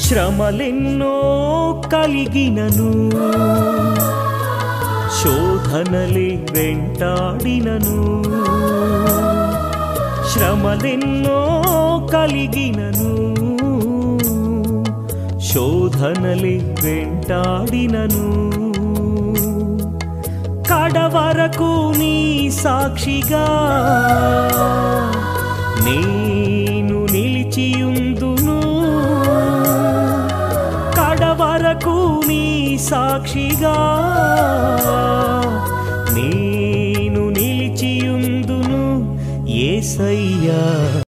శ్రమలెన్నో కలిగినను. శోధనలే వెంటాడినను. శ్రమలెన్నో కలిగినను. శోధనలే వెంటాడినను. కడవరకు నీ సాక్షిగా నీ వరకు నీ సాక్షిగా నేను నిలిచియుందును ఏసయ్యా.